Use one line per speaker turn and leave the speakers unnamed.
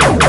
you